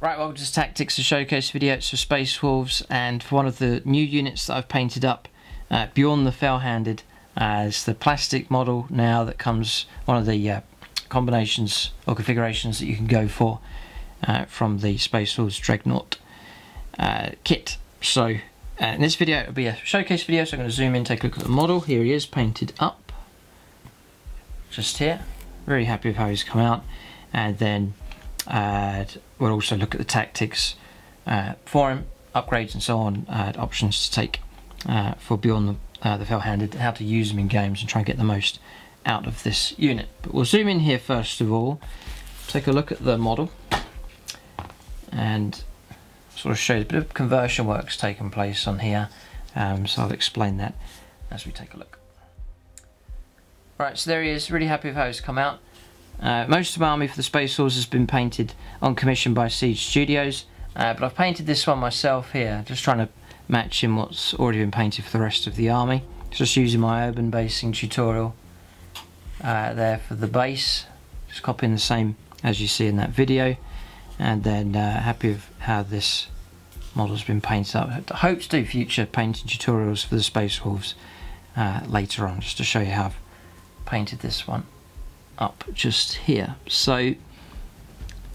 Right, well, just tactics to showcase video. It's for Space Wolves, and for one of the new units that I've painted up, uh, Bjorn the Fell-Handed, as the plastic model now that comes one of the uh, combinations or configurations that you can go for uh, from the Space Wolves Dreadnought uh, kit. So, uh, in this video, it'll be a showcase video. So I'm going to zoom in, take a look at the model. Here he is, painted up, just here. Very happy with how he's come out, and then uh, we'll also look at the tactics uh, for him, upgrades and so on, uh, options to take uh, for Bjorn the, uh, the Fell-Handed, how to use them in games and try and get the most out of this unit. But we'll zoom in here first of all, take a look at the model and sort of show you a bit of conversion work's taken place on here. Um, so I'll explain that as we take a look. Right, so there he is, really happy with how he's come out. Uh, most of my army for the Space Wolves has been painted on commission by Siege Studios, uh, but I've painted this one myself here, just trying to match in what's already been painted for the rest of the army. Just using my urban basing tutorial uh, there for the base, just copying the same as you see in that video, and then uh, happy with how this model's been painted up. I hope to do future painting tutorials for the Space Wolves uh, later on, just to show you how I've painted this one up just here. So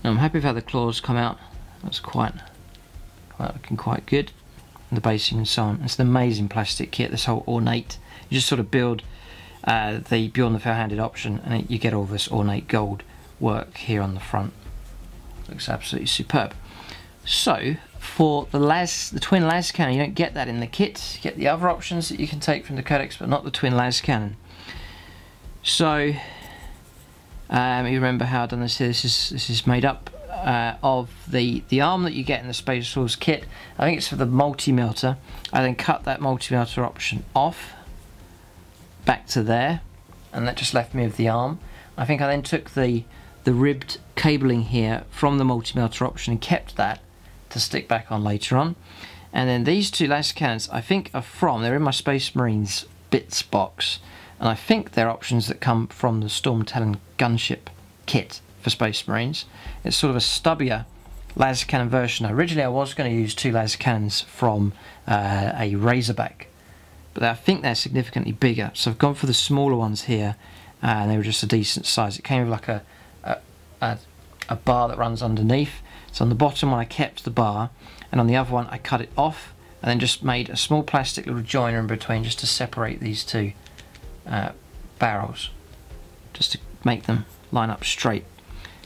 I'm happy with how the claws come out. That's quite, quite looking quite good. And the basing and so on. It's an amazing plastic kit. This whole ornate. You just sort of build uh, the Bjorn the Fell-Handed option, and you get all this ornate gold work here on the front. Looks absolutely superb. So for the las, the twin las cannon, you don't get that in the kit. You get the other options that you can take from the codex, but not the twin las cannon. So um, you remember how I've done this here. This is this is made up uh, of the the arm that you get in the Space Wolves kit. I think it's for the multi melter. I then cut that multi melter option off back to there, and that just left me with the arm. I think I then took the the ribbed cabling here from the multi melter option and kept that to stick back on later on. And then these two las cannons I think are from. They're in my Space Marines bits box and I think they're options that come from the Storm Talon gunship kit for Space Marines. It's sort of a stubbier las cannon version. Originally I was going to use two las cannons from uh, a Razorback, but I think they're significantly bigger. So I've gone for the smaller ones here, uh, and they were just a decent size. It came with like a, a, a, a bar that runs underneath. So on the bottom one I kept the bar, and on the other one I cut it off, and then just made a small plastic little joiner in between just to separate these two uh, barrels just to make them line up straight.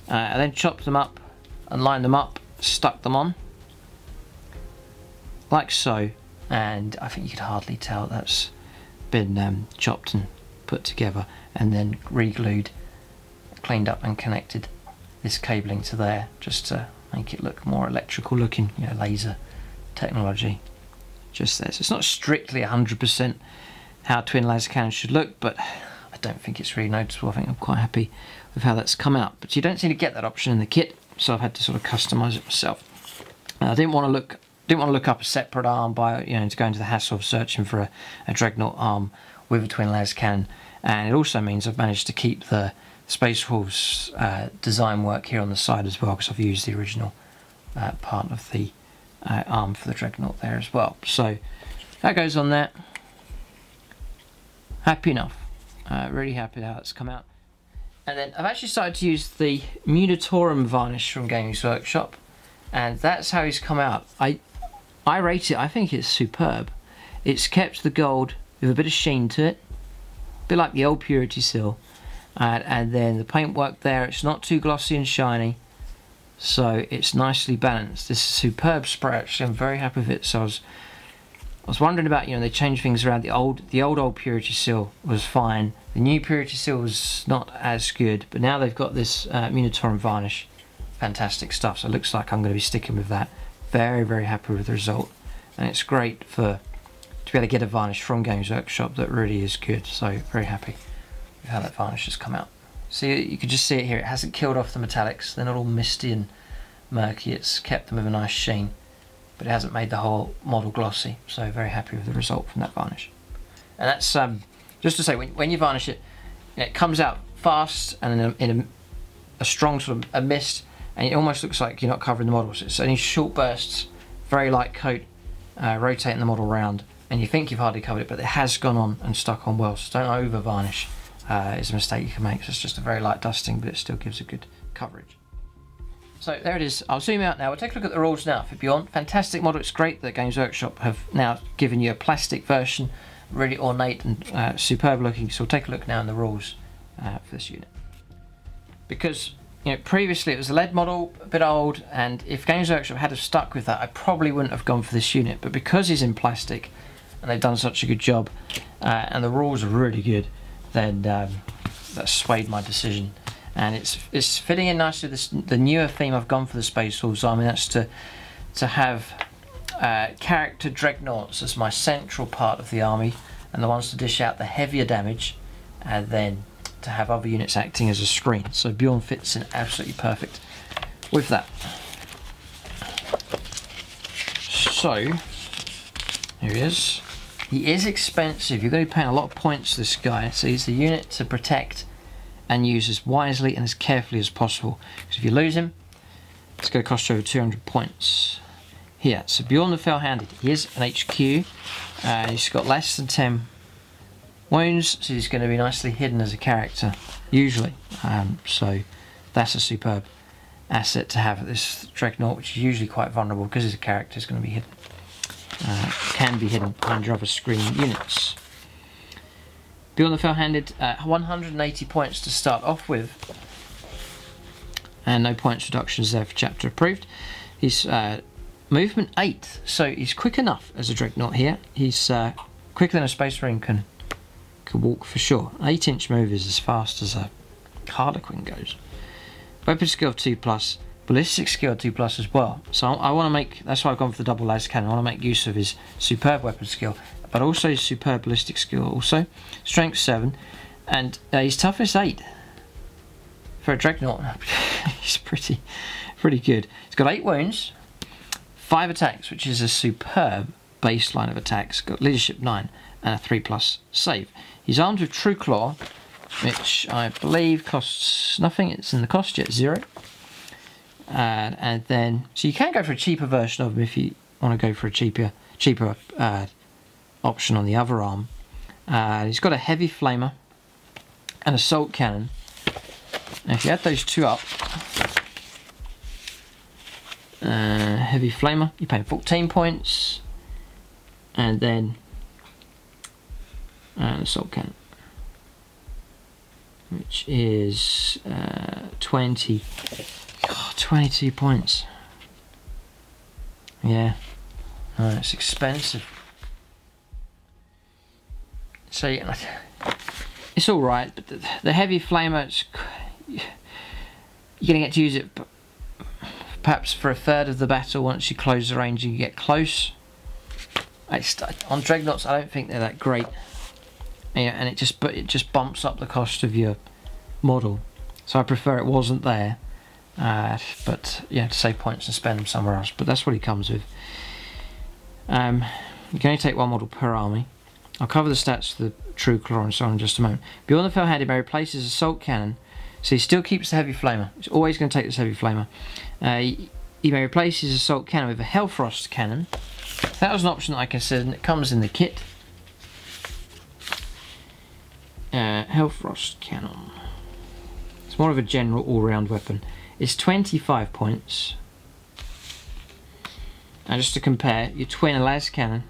Uh, I then chopped them up and lined them up, stuck them on like so and I think you could hardly tell that's been um, chopped and put together and then re-glued, cleaned up and connected this cabling to there just to make it look more electrical looking, you know, laser technology just there. So it's not strictly 100% how twin laser cannons should look, but I don't think it's really noticeable. I think I'm quite happy with how that's come out. But you don't seem to get that option in the kit, so I've had to sort of customize it myself. I didn't want to look didn't want to look up a separate arm by you know to go into the hassle of searching for a, a dreadnought arm with a twin laser cannon, and it also means I've managed to keep the Space Wolves uh, design work here on the side as well because I've used the original uh, part of the uh, arm for the dreadnought there as well. So that goes on there happy enough. Uh, really happy how it's come out. And then I've actually started to use the Munitorum varnish from Games Workshop, and that's how he's come out. I I rate it. I think it's superb. It's kept the gold with a bit of sheen to it, a bit like the old Purity Seal, and, and then the paintwork there. It's not too glossy and shiny, so it's nicely balanced. This is superb spray. Actually, I'm very happy with it. So I was I was wondering about, you know, they changed things around. The old, the old old Purity Seal was fine. The new Purity Seal was not as good, but now they've got this uh, Munitorum varnish. Fantastic stuff. So it looks like I'm going to be sticking with that. Very, very happy with the result, and it's great for to be able to get a varnish from Games Workshop that really is good. So very happy with how that varnish has come out. See, you can just see it here. It hasn't killed off the metallics. They're not all misty and murky. It's kept them with a nice sheen but it hasn't made the whole model glossy so very happy with the result from that varnish and that's um, just to say when, when you varnish it it comes out fast and in, a, in a, a, strong sort of a mist and it almost looks like you're not covering the model. So it's only short bursts, very light coat, uh, rotating the model around, and you think you've hardly covered it, but it has gone on and stuck on well. So don't over varnish. Uh, a mistake you can make. So it's just a very light dusting, but it still gives a good coverage. So there it is. I'll zoom out now. We'll take a look at the rules now for Bjorn. Fantastic model. It's great that Games Workshop have now given you a plastic version, really ornate and uh, superb looking. So we'll take a look now in the rules uh, for this unit. Because you know, previously it was a lead model, a bit old, and if Games Workshop had have stuck with that, I probably wouldn't have gone for this unit. But because he's in plastic, and they've done such a good job, uh, and the rules are really good, then um, that swayed my decision and it's it's fitting in nicely this the newer theme I've gone for the Space Wolves. I mean that's to to have uh, character dreadnoughts as my central part of the army and the ones to dish out the heavier damage and then to have other units acting as a screen. So Bjorn fits in absolutely perfect with that. So here he is. He is expensive. You're going to be paying a lot of points this guy. So he's the unit to protect and use as wisely and as carefully as possible. Because if you lose him, it's going to cost you over 200 points. Here, so Bjorn the Fell-Handed, he is an HQ. Uh, he's got less than 10 wounds, so he's going to be nicely hidden as a character, usually. Um, so that's a superb asset to have at this Dreadnought, which is usually quite vulnerable because his character is going to be hidden. Uh, can be hidden behind your other screen units. Bjorn the Fell-Handed, uh, 180 points to start off with. And no points reductions there for chapter approved. He's uh, movement 8, so he's quick enough as a Dreadnought here. He's uh, quicker than a Space Marine can, can walk for sure. 8 inch move is as fast as a Harlequin goes. Weapon skill 2 plus, ballistic skill 2 plus as well. So I, want to make, that's why I've gone for the double las cannon. I want to make use of his superb weapon skill but also his superb ballistic skill also. Strength 7, and uh, his toughness 8. For a Dreadnought, he's pretty, pretty good. He's got 8 wounds, 5 attacks, which is a superb baseline of attacks. Got leadership 9 and a 3 plus save. He's armed with True Claw, which I believe costs nothing. It's in the cost yet, 0. And, and then, so you can go for a cheaper version of him if you want to go for a cheaper, cheaper uh, option on the other arm. Uh, he's got a heavy flamer and assault cannon. Now if you add those two up, uh, heavy flamer, you pay 14 points, and then uh, assault cannon, which is uh, 20, oh, 22 points. Yeah, oh, it's expensive. So it's all right, but the, the heavy flamer, it's, you're to get to use it perhaps for a third of the battle once you close the range and you get close. on dreadnoughts, I don't think they're that great, yeah, and it just but it just bumps up the cost of your model. So I prefer it wasn't there, uh, but yeah, to save points and spend them somewhere else. But that's what he comes with. Um, you can only take one model per army. I'll cover the stats for the true claw and so on in just a moment. Bjorn the Fell-Handed may replace his assault cannon, so he still keeps the heavy flamer. He's always going to take this heavy flamer. Uh, he, he, may replace his assault cannon with a Hellfrost cannon. That was an option that I considered, and it comes in the kit. Uh, Hellfrost cannon. It's more of a general all-round weapon. It's 25 points. And just to compare, your twin las cannon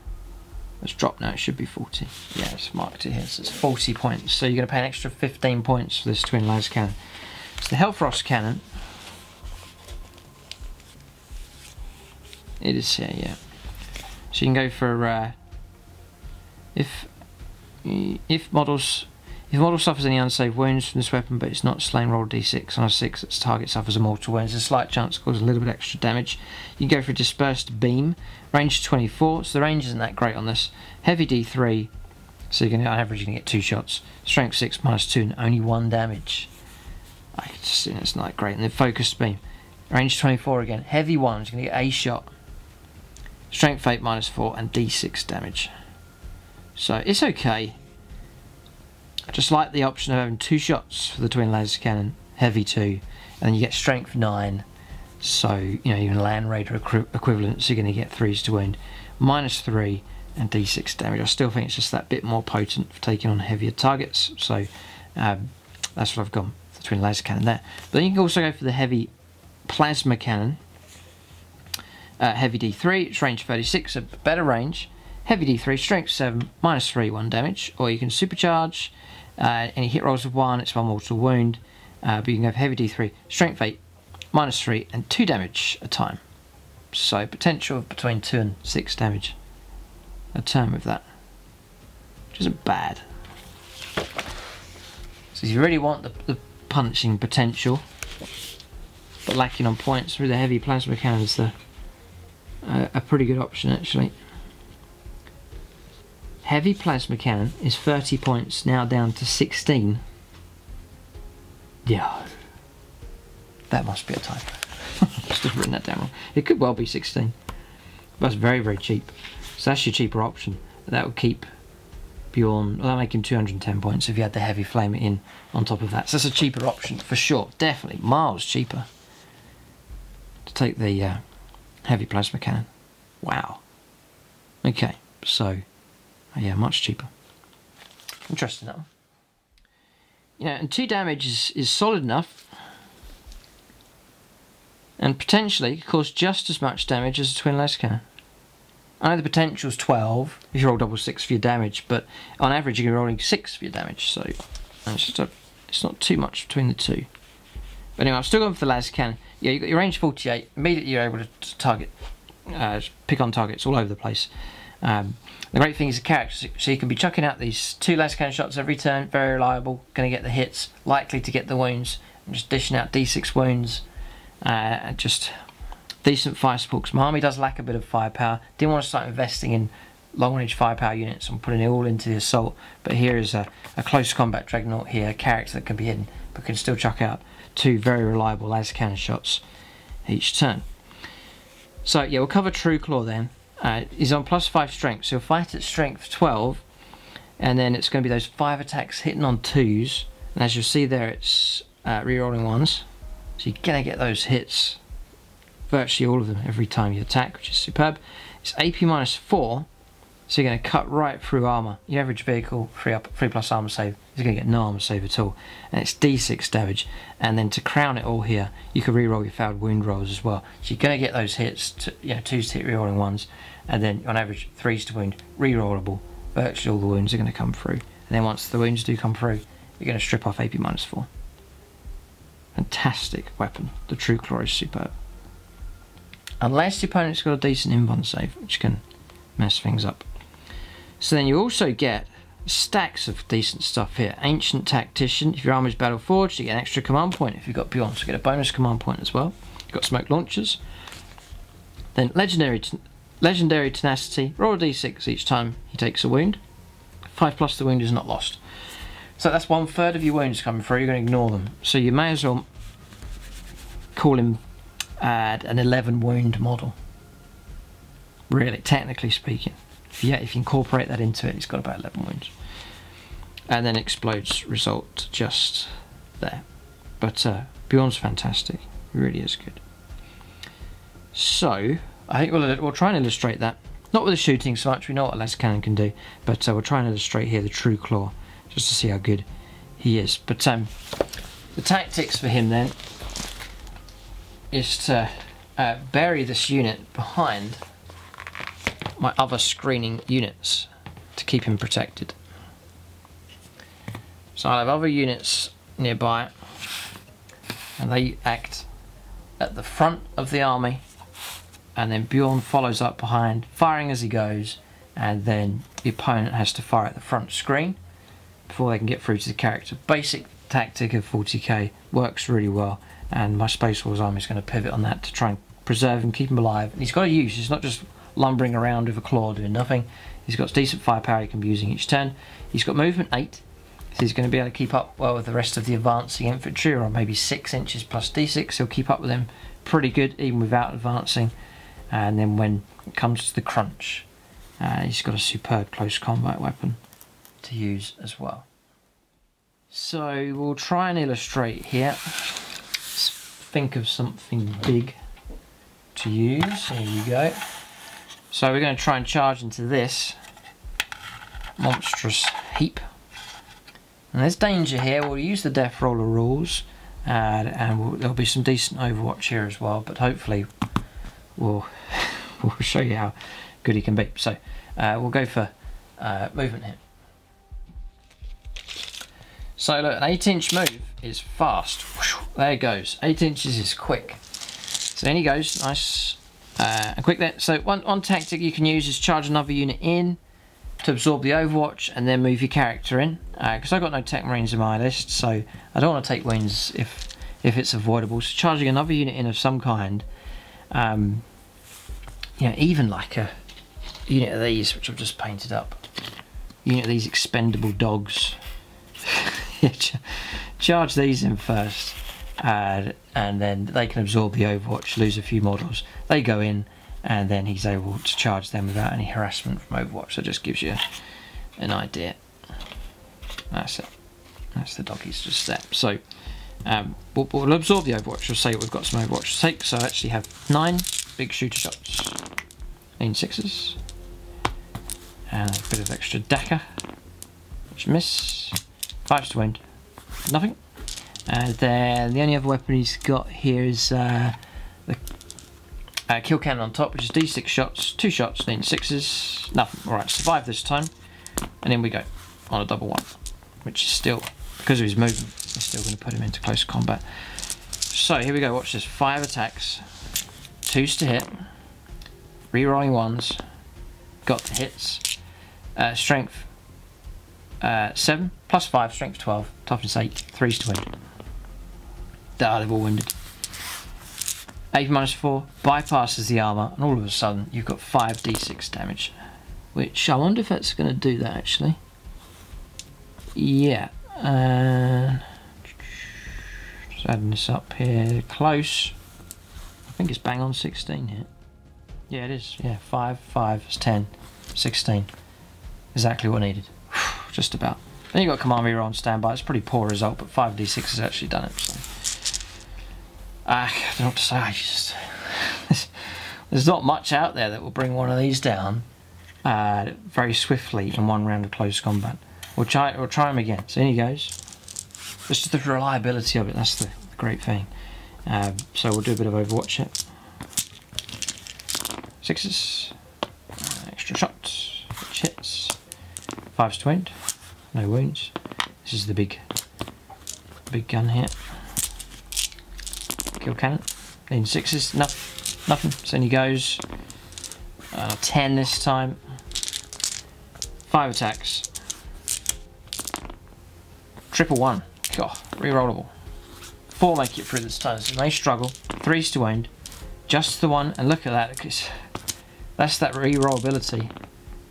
Let's drop now, it should be 40. Yeah, it's marked it here, so it's 40 points. So you're going to pay an extra 15 points for this twin las cannon. So the Hellfrost cannon. It is here, yeah. So you can go for, uh, if, if models if the model suffers any unsaved wounds from this weapon but it's not slain, roll d6. On a 6, its target suffers a mortal wound. There's a slight chance it causes a little bit extra damage. You can go for a dispersed beam. Range 24, so the range isn't that great on this. Heavy d3, so you're going to, on average, going to get two shots. Strength 6, minus 2, and only 1 damage. I just, you know, it's not great. And then focused beam. Range 24 again. Heavy 1, you're going to get a shot. Strength 8, minus 4, and d6 damage. So it's okay. Just like the option of having two shots for the twin laser cannon, heavy two, and you get strength nine So, you know, even Land Raider equi equivalents, you're going to get 3s to wound. Minus 3 and d6 damage. I still think it's just that bit more potent for taking on heavier targets. So, um, that's what I've gone for the twin laser cannon there. But then you can also go for the heavy plasma cannon. Uh, heavy D3, it's range 36, a better range. Heavy D3, strength 7, minus 3, 1 damage. Or you can supercharge. Uh, any hit rolls of 1, it's 1 mortal wound. Uh, but you can for heavy D3, strength 8, minus 3, and 2 damage a time. So potential of between 2 and 6 damage a turn with that. Which isn't bad. So if you really want the, the punching potential, but lacking on points with the heavy plasma cannons, the a, a pretty good option actually. Heavy plasma cannon is 30 points, now down to 16. Yeah. That must be a typo. Just written that down wrong. It could well be 16. That's very, very cheap. So that's your cheaper option. That would keep Bjorn, well, that make him 210 points if you had the heavy flame in on top of that. So that's a cheaper option for sure. Definitely miles cheaper to take the uh, heavy plasma cannon. Wow. Okay, so yeah, much cheaper. Interesting that one. Yeah, and two damage is, is solid enough and potentially cause just as much damage as a twin laser cannon. I know the potential's 12 if you roll double six for your damage, but on average you're rolling six for your damage, so it's, just a, it's not too much between the two. But anyway, I'm still going for the laser cannon. Yeah, you've got your range 48. Immediately you're able to target, uh, pick on targets all over the place. Um, the great thing is the character, so you can be chucking out these two laser cannon shots every turn, very reliable, going to get the hits, likely to get the wounds, I'm just dishing out d6 wounds, uh, just decent fire support. My army does lack a bit of firepower. Didn't want to start investing in long range firepower units and putting it all into the assault. But here is a, a close combat dreadnought here, a character that can be hidden, but can still chuck out two very reliable laser cannon shots each turn. So yeah, we'll cover True Claw then. Uh, he's on plus five strength, so he'll fight at strength 12, and then it's going to be those five attacks hitting on twos. And as you'll see there, it's uh, re-rolling ones. So you're going to get those hits virtually all of them every time you attack, which is superb. It's AP minus 4, so you're going to cut right through armor. Your average vehicle, 3, up, three plus armor save, is going to get no armor save at all. And it's d6 damage. And then to crown it all here, you can re-roll your failed wound rolls as well. So you're going to get those hits, to, you know, 2s to hit re-rolling ones, and then on average 3s to wound, re-rollable. Virtually all the wounds are going to come through. And then once the wounds do come through, you're going to strip off AP minus 4. Fantastic weapon. The True Claw is superb. Unless the opponent's got a decent invuln save, which can mess things up. So then you also get stacks of decent stuff here. Ancient Tactician, if your army's battle forged, you get an extra command point if you've got Bjorn, so you get a bonus command point as well. You've got smoke launchers. Then Legendary Legendary Tenacity, roll a d6 each time he takes a wound. 5 plus the wound is not lost. So that's one third of your wounds coming through, you're going to ignore them. So you may as well call him add an 11 wound model. Really, technically speaking. Yeah, if you incorporate that into it, he's got about 11 wounds. And then explodes result just there. But uh, Bjorn's fantastic. He really is good. So, I think we'll, we'll try and illustrate that. Not with the shooting so much, we know what a laser cannon can do, but uh, we'll try and illustrate here the true claw, just to see how good he is. But um, the tactics for him then is to uh, bury this unit behind my other screening units to keep him protected. So I have other units nearby and they act at the front of the army and then Bjorn follows up behind firing as he goes and then the opponent has to fire at the front screen before they can get through to the character. Basic tactic of 40k works really well and my Space Wolves army is going to pivot on that to try and preserve him, keep him alive. And he's got a use, he's not just lumbering around with a claw doing nothing. He's got decent firepower he can be using each turn. He's got movement 8, so he's going to be able to keep up well with the rest of the advancing infantry, or maybe 6 inches plus d6. He'll keep up with them pretty good, even without advancing. And then when it comes to the crunch, uh, he's got a superb close combat weapon to use as well. So we'll try and illustrate here Let's think of something big to use. Here you go. So we're going to try and charge into this monstrous heap. And there's danger here. We'll use the Death Roller rules, uh, and we'll, there'll be some decent Overwatch here as well. But hopefully, we'll we'll show you how good he can be. So uh, we'll go for uh, movement here. So look, an 8 inch move is fast. There it goes. 8 inches is quick. So then he goes, nice uh, and quick there. So one, one tactic you can use is charge another unit in to absorb the overwatch and then move your character in. Because uh, I've got no tech marines in my list, so I don't want to take wins if if it's avoidable. So charging another unit in of some kind, um, you know, even like a unit of these, which I've just painted up, unit of these expendable dogs. charge these in first, uh, and then they can absorb the overwatch, lose a few models. They go in, and then he's able to charge them without any harassment from Overwatch. So it just gives you an idea. That's it. That's the doggies just there. So um, we'll, we'll, absorb the Overwatch. We'll say we've got some Overwatch to take. So I actually have nine big shooter shots, lean sixes, and a bit of extra Dakka, which miss. Five to wind, nothing. And then the only other weapon he's got here is uh, the uh, kill cannon on top, which is d6 shots, two shots, then sixes, nothing. Alright, survive this time. And then we go on a double one, which is still, because of his movement, still going to put him into close combat. So here we go, watch this. Five attacks, twos to hit, re-rolling ones, got the hits, uh, strength uh, 7, plus 5, strength 12, toughness 8, threes to win. Ah, they've all winded. 8 minus 4 bypasses the armour, and all of a sudden you've got 5d6 damage. Which I wonder if that's going to do that actually. Yeah. Uh, just adding this up here. Close. I think it's bang on 16 here. Yeah, it is. Yeah, 5, 5 is 10, 16. Exactly what needed. Just about. Then you've got command reroll on standby. It's a pretty poor result, but 5d6 has actually done it. So. I don't know what to say. Just there's not much out there that will bring one of these down uh, very swiftly in one round of close combat. We'll try. We'll try him again. So in he goes. It's just the reliability of it. That's the, great thing. Um, so we'll do a bit of Overwatch it. Sixes, extra shots, which hits. Fives to end, no wounds. This is the big, big gun here kill cannon. Then sixes, no, nothing. So then he goes uh, 10 this time. Five attacks. Triple one. God, rerollable. Four make it through this time, so they struggle. Three's to end. Just the one, and look at that, because that's that rerollability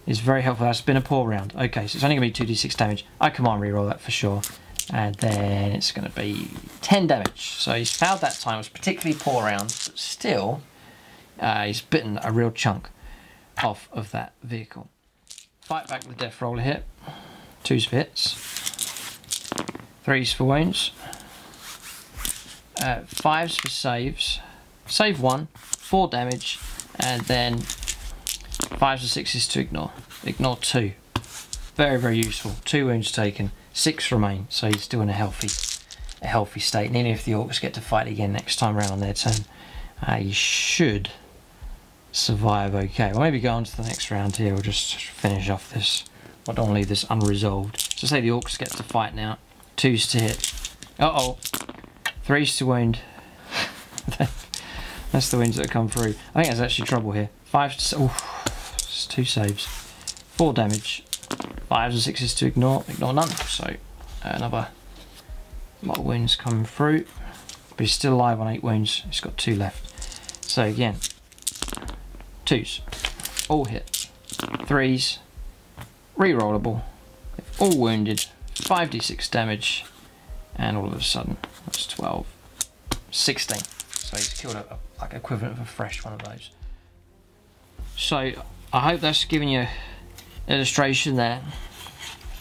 is very helpful. That's been a poor round. Okay, so it's only going to be 2d6 damage. I come on reroll that for sure and then it's going to be 10 damage. So he's failed that time. It was particularly poor round, but still, uh, he's bitten a real chunk off of that vehicle. Fight back with Death Roller hit. Twos for hits. Threes for wounds. Uh, fives for saves. Save one. Four damage. And then fives or sixes to ignore. Ignore two. Very, very useful. Two wounds taken. Six remain, so he's still in a healthy, a healthy state. And even if the Orcs get to fight again next time around on their turn, uh, he should survive okay. Well, maybe go on to the next round here. We'll just finish off this. I don't want to leave this unresolved. So say the Orcs get to fight now. Twos to hit. Uh-oh. Threes to wound. that's the wounds that come through. I think there's actually trouble here. Five to... Oof, two saves. Four damage fives and sixes to ignore, ignore none. So uh, another lot of wounds coming through. But he's still alive on eight wounds. He's got two left. So again, twos, all hit, threes, re-rollable, all wounded, 5d6 damage, and all of a sudden that's 12, 16. So he's killed a, a, like equivalent of a fresh one of those. So I hope that's given you illustration there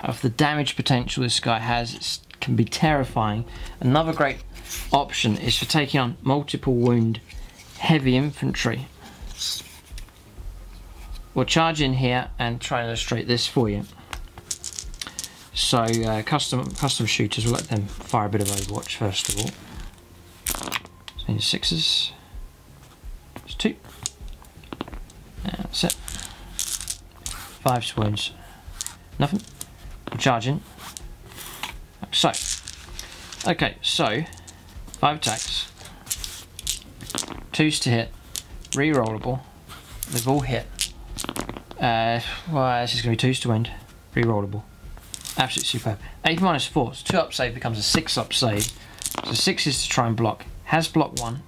of the damage potential this guy has. It can be terrifying. Another great option is for taking on multiple wound heavy infantry. We'll charge in here and try and illustrate this for you. So uh, custom custom shooters, we'll let them fire a bit of Overwatch first of all. So sixes, it's two, that's it. Five swoons, nothing. Like so. Okay, so five attacks, two's to hit, re-rollable. They've all hit. Uh, well, this is going to be twos to end, re-rollable. Absolutely superb. 8 minus 4, so 2 up save becomes a 6 up save. So 6 is to try and block. Has block 1.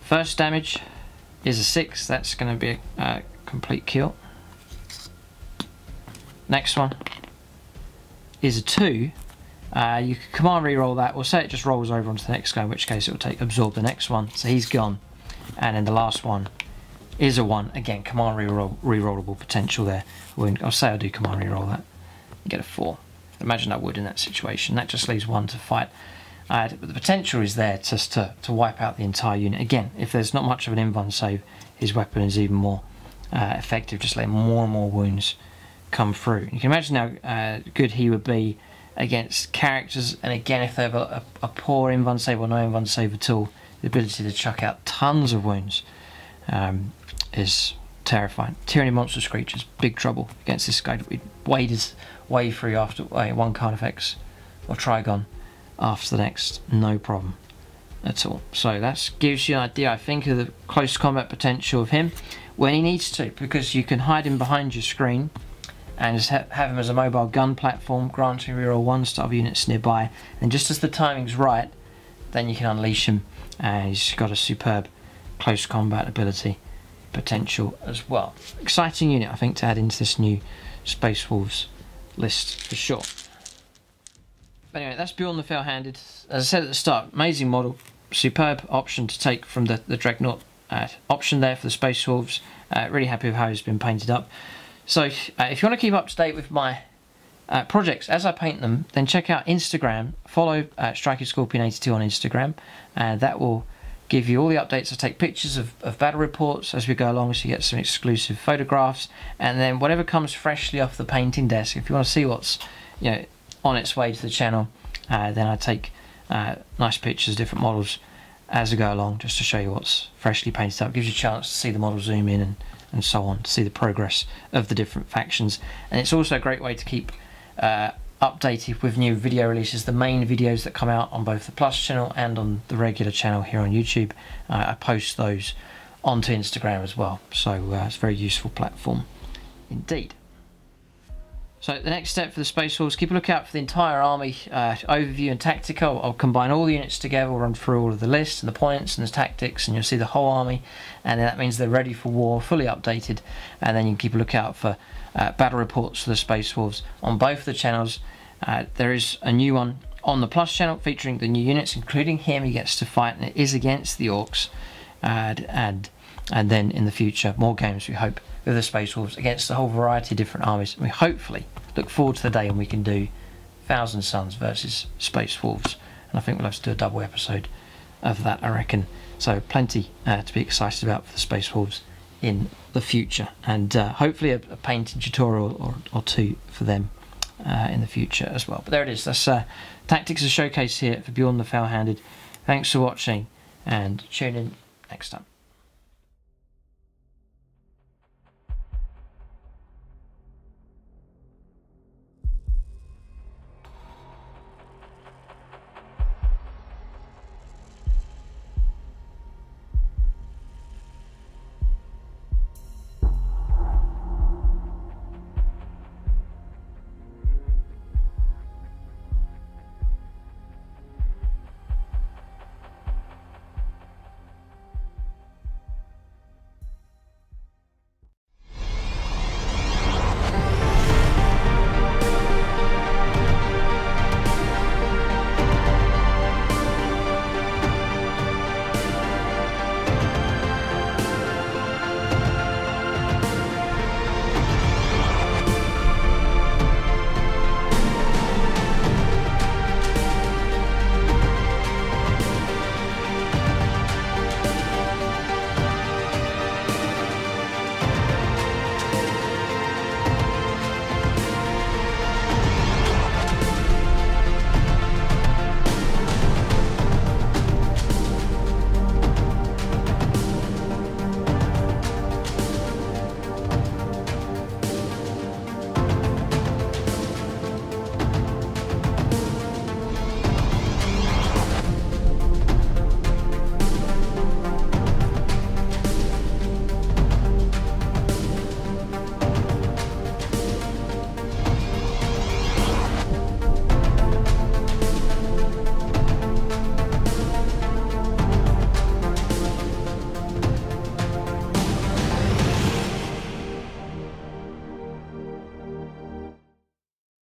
First damage is a 6, that's going to be a uh, complete kill. Next one is a 2. Uh, you can command re-roll that, or say it just rolls over onto the next guy, in which case it will take absorb the next one. So he's gone. And then the last one is a 1. Again, command re-roll, re-rollable potential there. I'll say I do command re-roll that get a 4. Imagine I would in that situation. That just leaves one to fight. Uh, but the potential is there just to, to wipe out the entire unit. Again, if there's not much of an invuln save, his weapon is even more uh, effective, just letting more and more wounds come through. You can imagine how uh, good he would be against characters, and again, if they have a, a, a poor invuln save or no invuln save at all, the ability to chuck out tons of wounds um, is terrifying. Tyranid monstrous creatures, big trouble against this guy. Wade is wave through after wait, one Carnifex or Trygon after the next, no problem at all. So that gives you an idea, I think, of the close combat potential of him when he needs to, because you can hide him behind your screen and just ha have him as a mobile gun platform, granting reroll one star units nearby. And just as the timing's right, then you can unleash him, and he's got a superb close combat ability potential as well. Exciting unit, I think, to add into this new Space Wolves list for sure. But anyway, that's Bjorn the Fell-Handed. As I said at the start, amazing model, superb option to take from the, the Dreadnought uh, option there for the Space Wolves. Uh, really happy with how he's been painted up. So uh, if you want to keep up to date with my uh, projects as I paint them, then check out Instagram. Follow uh, Striking Scorpion 82 on Instagram, and that will give you all the updates. I take pictures of, of battle reports as we go along so you get some exclusive photographs and then whatever comes freshly off the painting desk, if you want to see what's you know on its way to the channel, uh, then I take uh, nice pictures of different models as I go along just to show you what's freshly painted up. Gives you a chance to see the model zoom in and, and so on, to see the progress of the different factions. And it's also a great way to keep uh, updated with new video releases. The main videos that come out on both the Plus channel and on the regular channel here on YouTube, uh, I post those onto Instagram as well. So uh, it's a very useful platform indeed. So the next step for the Space Wolves, keep a lookout for the entire army uh, overview and tactical. I'll combine all the units together, we'll run through all of the lists and the points and the tactics and you'll see the whole army and that means they're ready for war, fully updated and then you can keep a lookout for uh, battle reports for the Space Wolves on both the channels. Uh, there is a new one on the Plus channel featuring the new units, including him. He gets to fight, and it is against the Orcs. and and and then in the future, more games we hope with the Space Wolves against a whole variety of different armies. We hopefully look forward to the day when we can do Thousand Suns versus Space Wolves, and I think we'll have to do a double episode of that. I reckon. So plenty uh, to be excited about for the Space Wolves in the future, and uh, hopefully a, a painting tutorial or, or two for them uh, in the future as well. But there it is. That's uh, Tactics of Showcase here for Bjorn the Fell-Handed. Thanks for watching, and tune in next time.